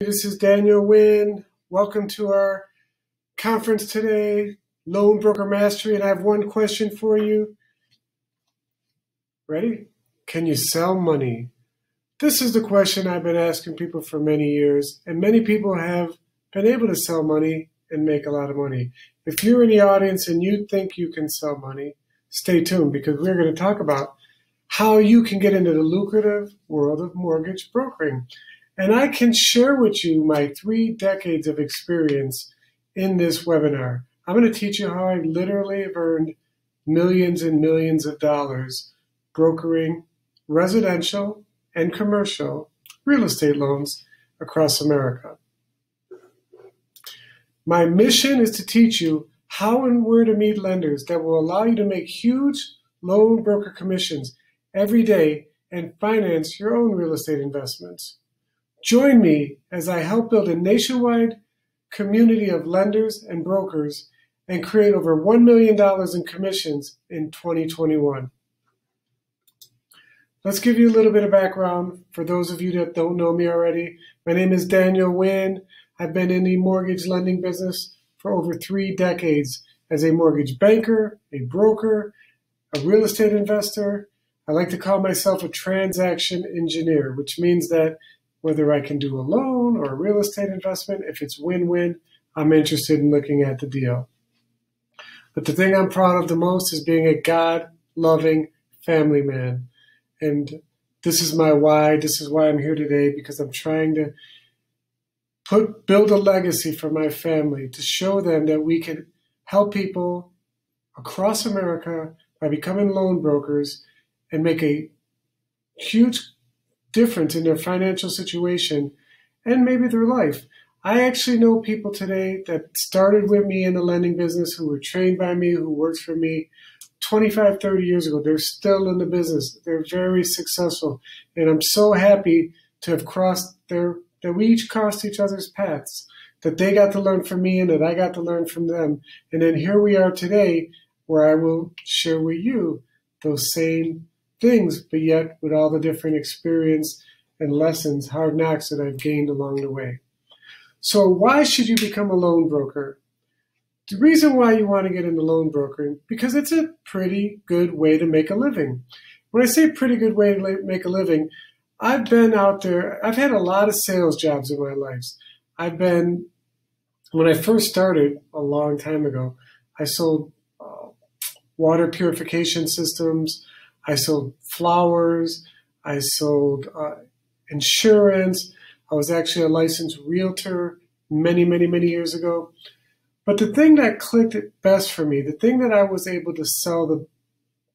This is Daniel Wynn. Welcome to our conference today, Loan Broker Mastery. And I have one question for you. Ready? Can you sell money? This is the question I've been asking people for many years, and many people have been able to sell money and make a lot of money. If you're in the audience and you think you can sell money, stay tuned because we're going to talk about how you can get into the lucrative world of mortgage brokering. And I can share with you my three decades of experience in this webinar. I'm going to teach you how I literally have earned millions and millions of dollars brokering residential and commercial real estate loans across America. My mission is to teach you how and where to meet lenders that will allow you to make huge loan broker commissions every day and finance your own real estate investments. Join me as I help build a nationwide community of lenders and brokers and create over $1 million in commissions in 2021. Let's give you a little bit of background for those of you that don't know me already. My name is Daniel Wynn. I've been in the mortgage lending business for over three decades as a mortgage banker, a broker, a real estate investor. I like to call myself a transaction engineer, which means that whether I can do a loan or a real estate investment. If it's win win, I'm interested in looking at the deal. But the thing I'm proud of the most is being a God loving family man. And this is my why. This is why I'm here today because I'm trying to put build a legacy for my family to show them that we can help people across America by becoming loan brokers and make a huge difference in their financial situation and maybe their life. I actually know people today that started with me in the lending business who were trained by me, who worked for me 25, 30 years ago. They're still in the business. They're very successful. And I'm so happy to have crossed their, that we each crossed each other's paths, that they got to learn from me and that I got to learn from them. And then here we are today where I will share with you those same things, but yet with all the different experience and lessons, hard knocks that I've gained along the way. So, why should you become a loan broker? The reason why you want to get into loan brokering because it's a pretty good way to make a living. When I say pretty good way to make a living, I've been out there. I've had a lot of sales jobs in my life. I've been when I first started a long time ago. I sold uh, water purification systems. I sold flowers. I sold uh, insurance. I was actually a licensed realtor many, many, many years ago. But the thing that clicked best for me, the thing that I was able to sell the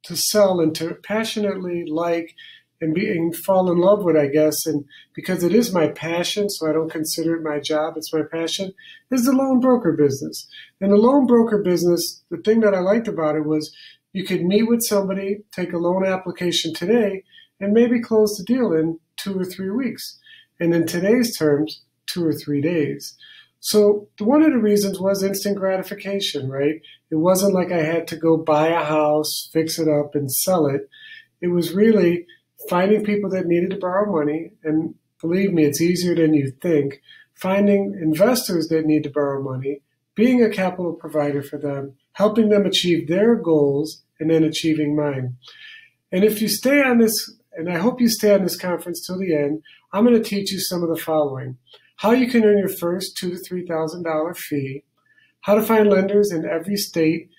to sell and to passionately like and be and fall in love with, I guess, and because it is my passion, so I don't consider it my job, it's my passion, is the loan broker business. And the loan broker business, the thing that I liked about it was you could meet with somebody, take a loan application today, and maybe close the deal in two or three weeks. And in today's terms, two or three days. So one of the reasons was instant gratification, right? It wasn't like I had to go buy a house, fix it up, and sell it. It was really finding people that needed to borrow money, and believe me, it's easier than you think. Finding investors that need to borrow money, being a capital provider for them, helping them achieve their goals, and then achieving mine. And if you stay on this, and I hope you stay on this conference till the end, I'm going to teach you some of the following: how you can earn your first two to three thousand dollar fee, how to find lenders in every state.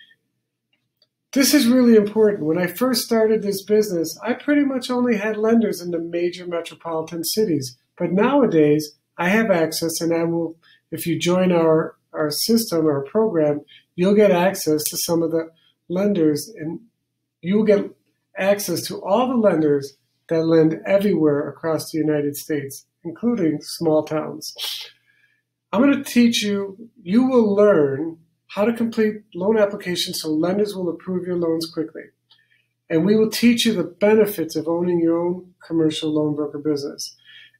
This is really important. When I first started this business, I pretty much only had lenders in the major metropolitan cities. But nowadays, I have access, and I will, if you join our, our system, our program, you'll get access to some of the lenders and you'll get access to all the lenders that lend everywhere across the United States, including small towns. I'm going to teach you, you will learn how to complete loan applications so lenders will approve your loans quickly. And we will teach you the benefits of owning your own commercial loan broker business.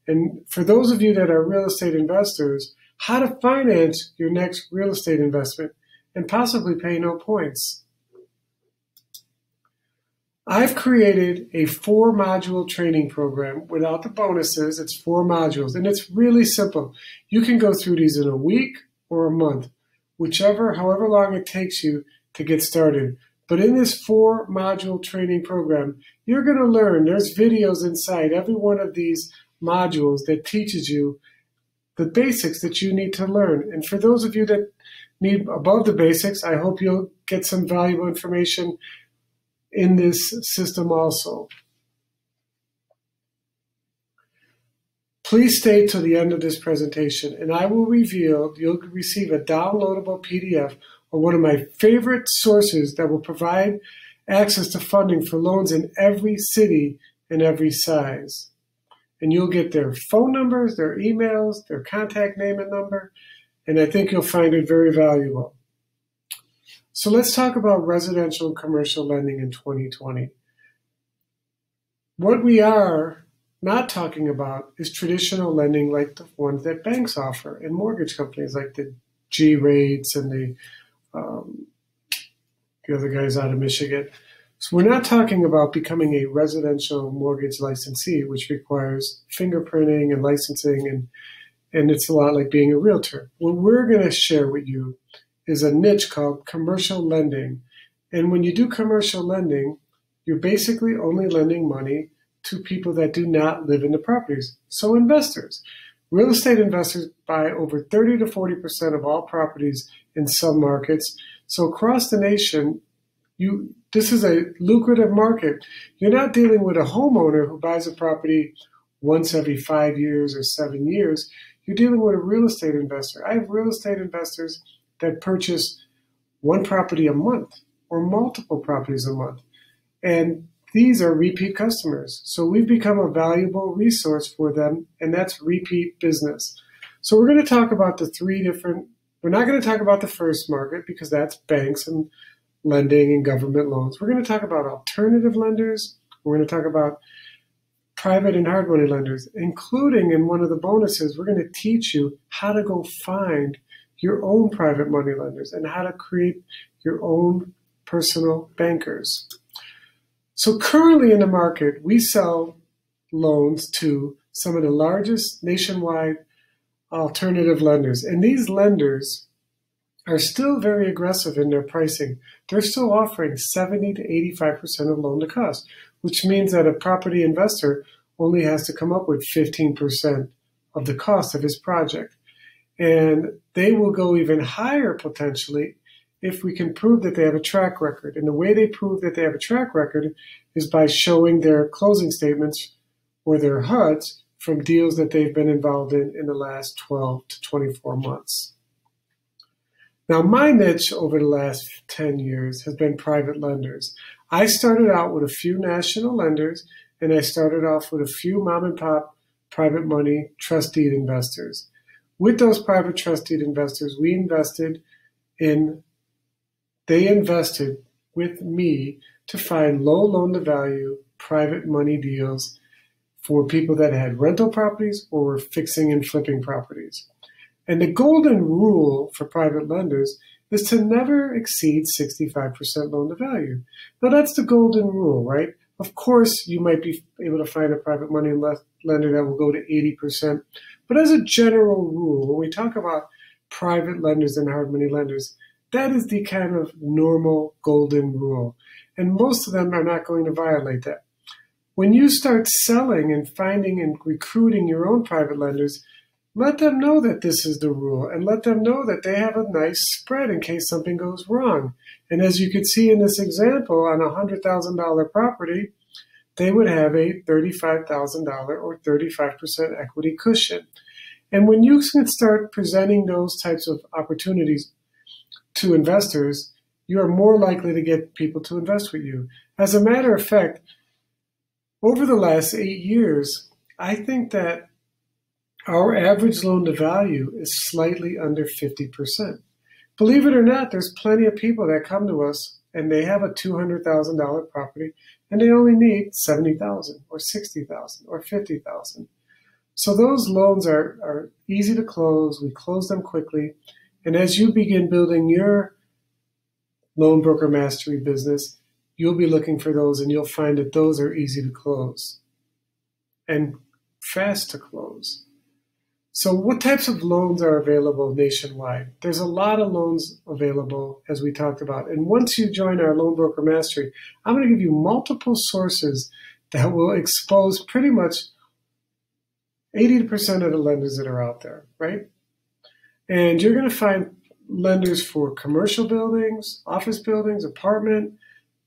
And for those of you that are real estate investors, how to finance your next real estate investment and possibly pay no points. I've created a four module training program without the bonuses. It's four modules and it's really simple. You can go through these in a week or a month, whichever, however long it takes you to get started. But in this four module training program, you're going to learn. There's videos inside every one of these modules that teaches you the basics that you need to learn. And for those of you that need above the basics, I hope you'll get some valuable information in this system also. Please stay to the end of this presentation and I will reveal you'll receive a downloadable PDF or one of my favorite sources that will provide access to funding for loans in every city and every size. And you'll get their phone numbers, their emails, their contact name and number, and I think you'll find it very valuable. So let's talk about residential and commercial lending in 2020. What we are not talking about is traditional lending like the ones that banks offer and mortgage companies like the G rates and the um, the other guys out of Michigan. So we're not talking about becoming a residential mortgage licensee, which requires fingerprinting and licensing, and and it's a lot like being a realtor. What we're going to share with you is a niche called commercial lending. And when you do commercial lending, you're basically only lending money to people that do not live in the properties. So investors. Real estate investors buy over 30 to 40% of all properties in some markets. So across the nation, you this is a lucrative market. You're not dealing with a homeowner who buys a property once every five years or seven years. You're dealing with a real estate investor. I have real estate investors that purchase one property a month or multiple properties a month. And these are repeat customers. So we've become a valuable resource for them, and that's repeat business. So we're going to talk about the three different, we're not going to talk about the first market because that's banks and lending and government loans. We're going to talk about alternative lenders. We're going to talk about private and hard money lenders, including in one of the bonuses, we're going to teach you how to go find your own private money lenders and how to create your own personal bankers. So currently in the market, we sell loans to some of the largest nationwide alternative lenders. And these lenders are still very aggressive in their pricing. They're still offering 70 to 85% of loan to cost, which means that a property investor only has to come up with 15% of the cost of his project. And they will go even higher potentially if we can prove that they have a track record. And the way they prove that they have a track record is by showing their closing statements or their HUDs from deals that they've been involved in in the last 12 to 24 months. Now, my niche over the last 10 years has been private lenders. I started out with a few national lenders and I started off with a few mom and pop private money trust deed investors. With those private trust deed investors, we invested in, they invested with me to find low loan to value private money deals for people that had rental properties or were fixing and flipping properties. And the golden rule for private lenders is to never exceed 65% loan to value. Now that's the golden rule, right? Of course, you might be able to find a private money lender that will go to 80%, but as a general rule, when we talk about private lenders and hard money lenders, that is the kind of normal golden rule. And most of them are not going to violate that. When you start selling and finding and recruiting your own private lenders, let them know that this is the rule and let them know that they have a nice spread in case something goes wrong. And as you could see in this example, on a $100,000 property, they would have a $35,000 or 35% equity cushion. And when you can start presenting those types of opportunities to investors, you are more likely to get people to invest with you. As a matter of fact, over the last eight years, I think that our average loan to value is slightly under 50%. Believe it or not, there's plenty of people that come to us and they have a $200,000 property and they only need 70,000 or 60,000 or 50,000. So those loans are, are easy to close. We close them quickly. And as you begin building your loan broker mastery business, you'll be looking for those and you'll find that those are easy to close and fast to close. So, what types of loans are available nationwide? There's a lot of loans available, as we talked about. And once you join our Loan Broker Mastery, I'm going to give you multiple sources that will expose pretty much 80% of the lenders that are out there, right? And you're going to find lenders for commercial buildings, office buildings, apartment,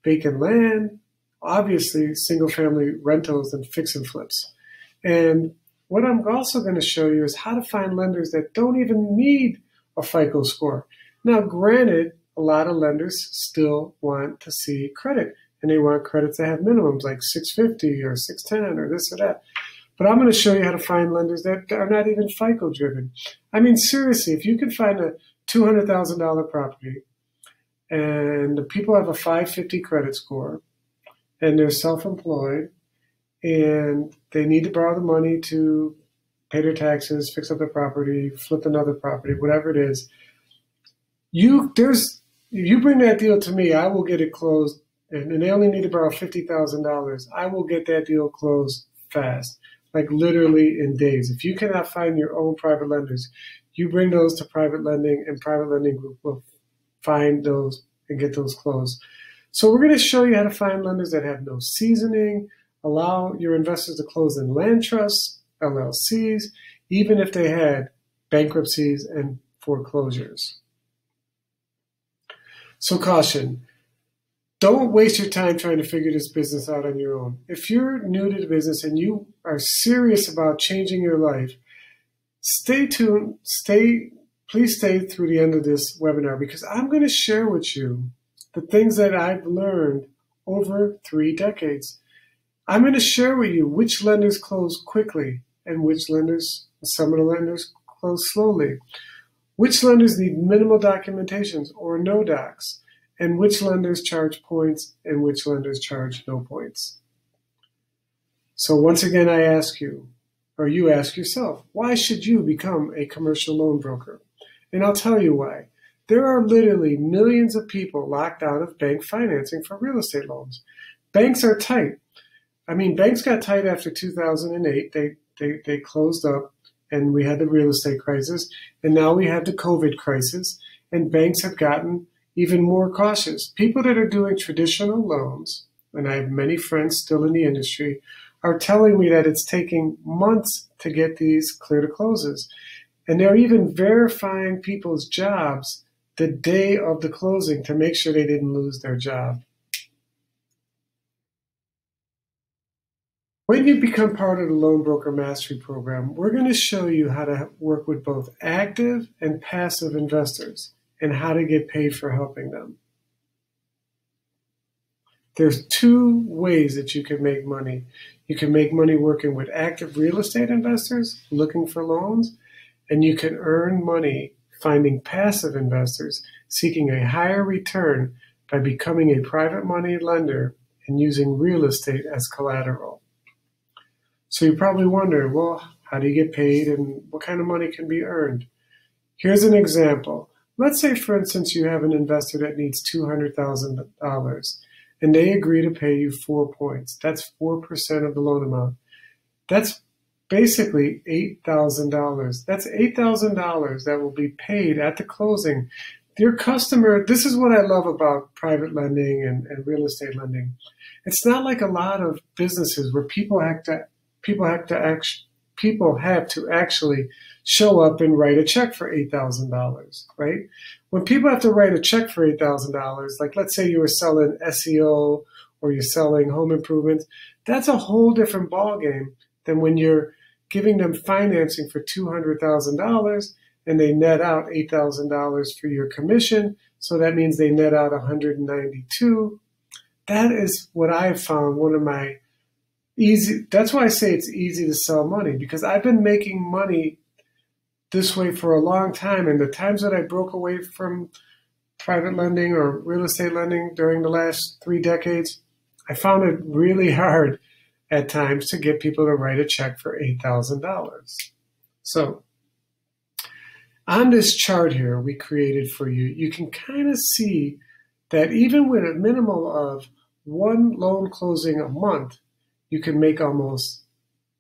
vacant land, obviously single family rentals and fix and flips. And what I'm also going to show you is how to find lenders that don't even need a FICO score. Now, granted, a lot of lenders still want to see credit and they want credits that have minimums like 650 or 610 or this or that. But I'm going to show you how to find lenders that are not even FICO driven. I mean, seriously, if you can find a $200,000 property and the people have a 550 credit score and they're self employed and they need to borrow the money to pay their taxes, fix up their property, flip another property, whatever it is. You there's you bring that deal to me, I will get it closed, and, they only need to borrow fifty thousand dollars. I will get that deal closed fast, like literally in days. If you cannot find your own private lenders, you bring those to private lending, and private lending group will find those and get those closed. So we're going to show you how to find lenders that have no seasoning, allow your investors to close in land trusts, LLCs, even if they had bankruptcies and foreclosures. So, caution don't waste your time trying to figure this business out on your own. If you're new to the business and you are serious about changing your life, stay tuned, stay please stay through the end of this webinar because I'm going to share with you the things that I've learned over 3 decades. I'm going to share with you which lenders close quickly and which lenders, some of the lenders close slowly, which lenders need minimal documentations or no docs, and which lenders charge points and which lenders charge no points. So once again, I ask you, or you ask yourself, why should you become a commercial loan broker? And I'll tell you why. There are literally millions of people locked out of bank financing for real estate loans. Banks are tight I mean, banks got tight after 2008. They, they, they closed up and we had the real estate crisis. And now we have the COVID crisis and banks have gotten even more cautious. People that are doing traditional loans, and I have many friends still in the industry, are telling me that it's taking months to get these clear to closes. And they're even verifying people's jobs the day of the closing to make sure they didn't lose their job. When you become part of the Loan Broker Mastery Program, we're going to show you how to work with both active and passive investors and how to get paid for helping them. There's two ways that you can make money. You can make money working with active real estate investors looking for loans, and you can earn money finding passive investors seeking a higher return by becoming a private money lender and using real estate as collateral. So you probably wonder, well, how do you get paid and what kind of money can be earned? Here's an example. Let's say, for instance, you have an investor that needs $200,000 and they agree to pay you four points. That's 4% of the loan amount. That's basically $8,000. That's $8,000 that will be paid at the closing. Your customer, this is what I love about private lending and, and real estate lending. It's not like a lot of businesses where people have to people have to act, people have to actually show up and write a check for eight thousand dollars, right? When people have to write a check for eight thousand dollars, like let's say you were selling SEO or you're selling home improvements, that's a whole different ballgame than when you're giving them financing for two hundred thousand dollars and they net out eight thousand dollars for your commission. So that means they net out 192. That is what I've found one of my easy. That's why I say it's easy to sell money because I've been making money this way for a long time. And the times that I broke away from private lending or real estate lending during the last three decades, I found it really hard at times to get people to write a check for $8,000. So, on this chart here we created for you, you can kind of see that even with a minimal of one loan closing a month, you can make almost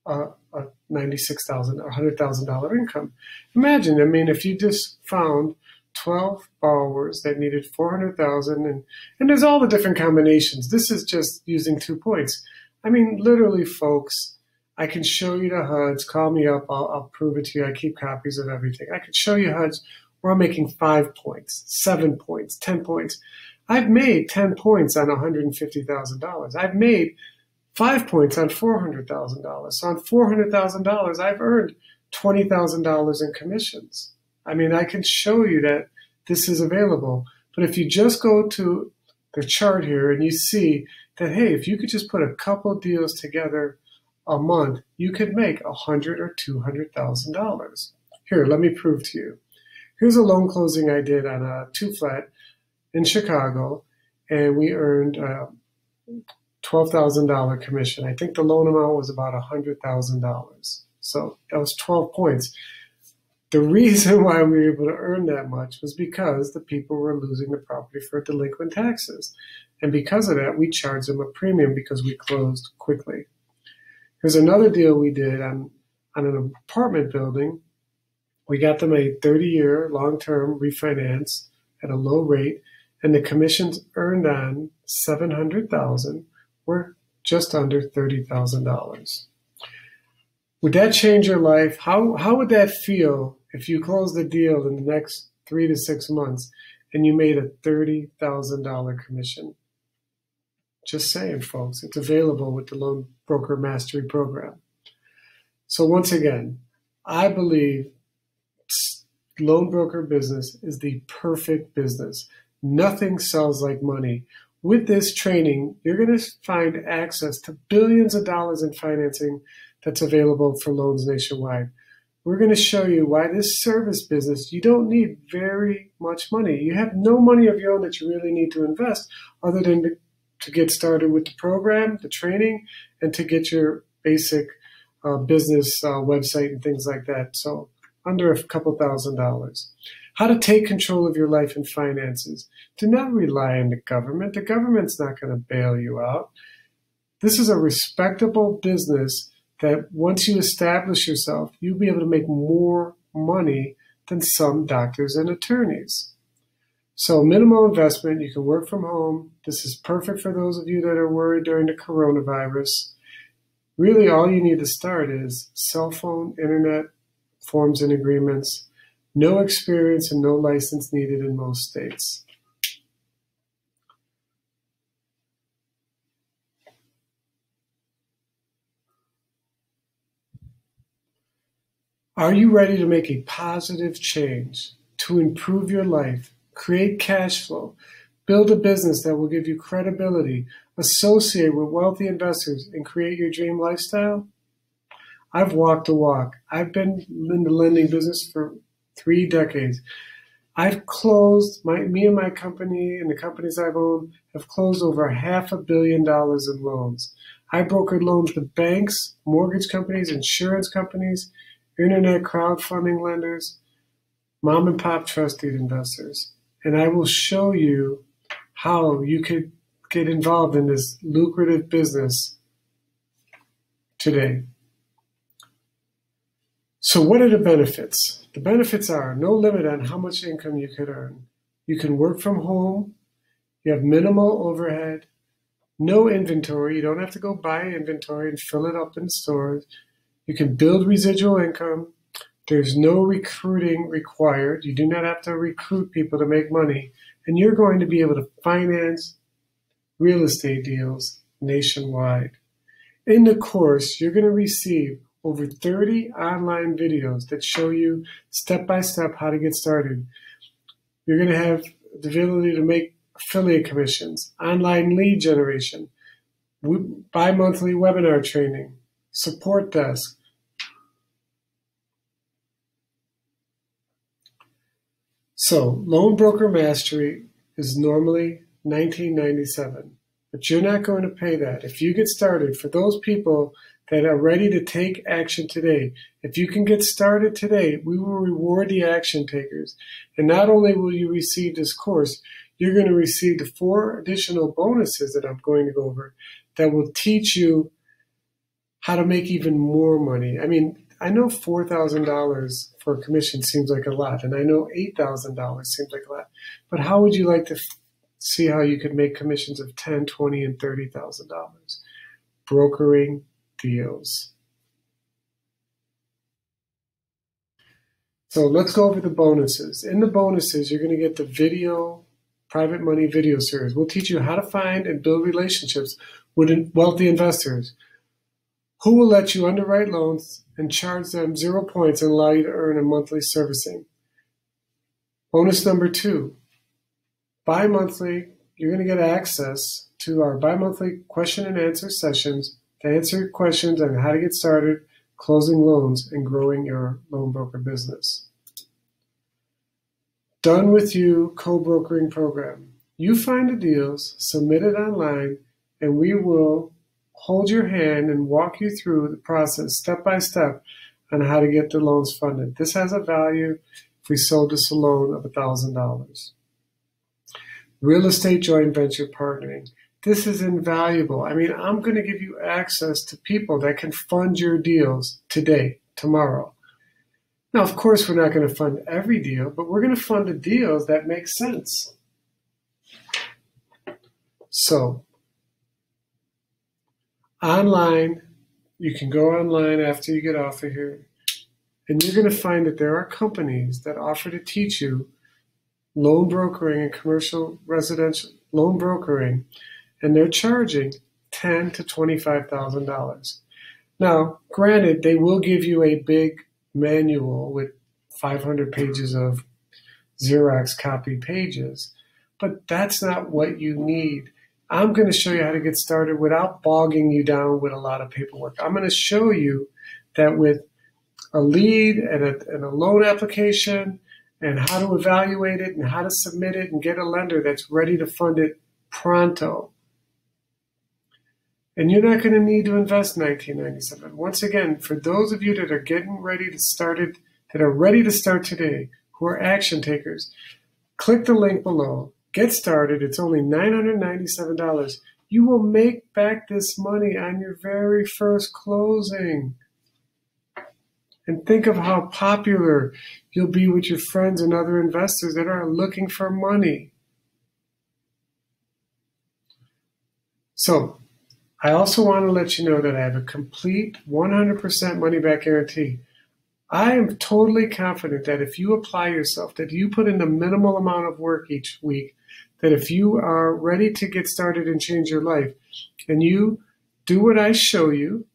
a, a 96,000 or $100,000 income. Imagine, I mean, if you just found 12 borrowers that needed 400,000 and and there's all the different combinations. This is just using two points. I mean, literally folks, I can show you the HUDs. Call me up. I'll, I'll prove it to you. I keep copies of everything. I can show you HUDs where I'm making five points, seven points, 10 points. I've made 10 points on $150,000. I've made five points on $400,000. So on $400,000, I've earned $20,000 in commissions. I mean, I can show you that this is available. But if you just go to the chart here and you see that, hey, if you could just put a couple deals together a month, you could make a hundred or two hundred thousand dollars. Here, let me prove to you. Here's a loan closing I did on a two flat in Chicago, and we earned uh, $12,000 commission. I think the loan amount was about $100,000. So that was 12 points. The reason why we were able to earn that much was because the people were losing the property for delinquent taxes. And because of that, we charged them a premium because we closed quickly. Here's another deal we did on, on an apartment building. We got them a 30 year long term refinance at a low rate, and the commissions earned on 700000 were just under $30,000. Would that change your life? How, how would that feel if you closed the deal in the next three to six months and you made a $30,000 commission? Just saying, folks, it's available with the Loan Broker Mastery Program. So, once again, I believe loan broker business is the perfect business. Nothing sells like money. With this training, you're going to find access to billions of dollars in financing that's available for loans nationwide. We're going to show you why this service business, you don't need very much money. You have no money of your own that you really need to invest other than to, get started with the program, the training, and to get your basic uh, business uh, website and things like that. So under a couple thousand dollars. How to take control of your life and finances. Do not rely on the government. The government's not going to bail you out. This is a respectable business that once you establish yourself, you'll be able to make more money than some doctors and attorneys. So, minimal investment, you can work from home. This is perfect for those of you that are worried during the coronavirus. Really, all you need to start is cell phone, internet, forms and agreements, no experience and no license needed in most states. Are you ready to make a positive change to improve your life, create cash flow, build a business that will give you credibility, associate with wealthy investors, and create your dream lifestyle? I've walked the walk. I've been in the lending business for three decades. I've closed my me and my company and the companies I've owned have closed over half a billion dollars in loans. I brokered loans with banks, mortgage companies, insurance companies, internet crowdfunding lenders, mom and pop trust deed investors. And I will show you how you could get involved in this lucrative business today. So, what are the benefits? The benefits are no limit on how much income you could earn. You can work from home, you have minimal overhead, no inventory. You don't have to go buy inventory and fill it up in stores. You can build residual income. There's no recruiting required. You do not have to recruit people to make money. And you're going to be able to finance real estate deals nationwide. In the course, you're going to receive over 30 online videos that show you step by step how to get started. You're going to have the ability to make affiliate commissions, online lead generation, bi monthly webinar training, support desk. So, loan broker mastery is normally 1997, but you're not going to pay that. If you get started, for those people that are ready to take action today, if you can get started today, we will reward the action takers. And not only will you receive this course, you're going to receive the four additional bonuses that I'm going to go over that will teach you how to make even more money. I mean, I know $4,000 for a commission seems like a lot, and I know $8,000 seems like a lot, but how would you like to see how you could make commissions of 10, 20, and $30,000? Brokering deals. So let's go over the bonuses. In the bonuses, you're going to get the video, private money video series. We'll teach you how to find and build relationships with wealthy investors who will let you underwrite loans and charge them zero points and allow you to earn a monthly servicing. Bonus number two, bi-monthly, you're going to get access to our bi-monthly question and answer sessions to answer questions on how to get started closing loans, and growing your loan broker business. Done with you co-brokering program. You find the deals, submit it online, and we will hold your hand and walk you through the process step by step on how to get the loans funded. This has a value if we sold this a loan of $1,000. Real estate joint venture partnering. This is invaluable. I mean, I'm going to give you access to people that can fund your deals today, tomorrow. Now, of course, we're not going to fund every deal, but we're going to fund the deals that make sense. So, online, you can go online after you get off of here, and you're going to find that there are companies that offer to teach you loan brokering and commercial residential loan brokering and they're charging ten to twenty-five thousand dollars. Now, granted, they will give you a big manual with 500 pages of Xerox copy pages, but that's not what you need. I'm going to show you how to get started without bogging you down with a lot of paperwork. I'm going to show you that with a lead and a, and a loan application and how to evaluate it and how to submit it and get a lender that's ready to fund it pronto and you're not going to need to invest 1997. Once again, for those of you that are getting ready to start it, that are ready to start today, who are action takers, click the link below. Get started. It's only $997. You will make back this money on your very first closing. And think of how popular you'll be with your friends and other investors that are looking for money. So, I also want to let you know that I have a complete 100% money back guarantee. I am totally confident that if you apply yourself, that you put in a minimal amount of work each week, that if you are ready to get started and change your life, and you do what I show you,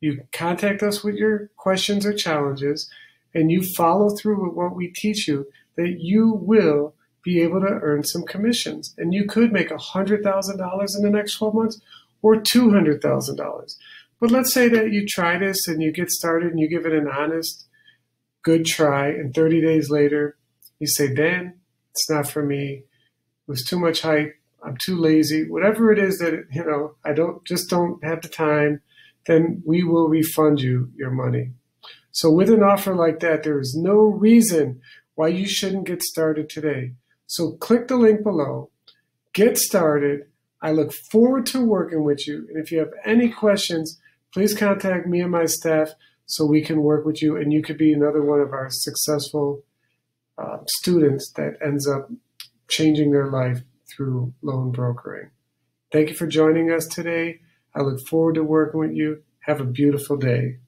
you contact us with your questions or challenges, and you follow through with what we teach you, that you will be able to earn some commissions. And you could make $100,000 in the next 12 months or $200,000. But let's say that you try this and you get started and you give it an honest, good try, and 30 days later, you say, Dan, it's not for me. It was too much hype. I'm too lazy. Whatever it is that, you know, I don't just don't have the time, then we will refund you your money. So with an offer like that, there is no reason why you shouldn't get started today. So click the link below, get started, I look forward to working with you. And if you have any questions, please contact me and my staff so we can work with you and you could be another one of our successful uh, students that ends up changing their life through loan brokering. Thank you for joining us today. I look forward to working with you. Have a beautiful day.